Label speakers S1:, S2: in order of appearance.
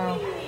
S1: Wow.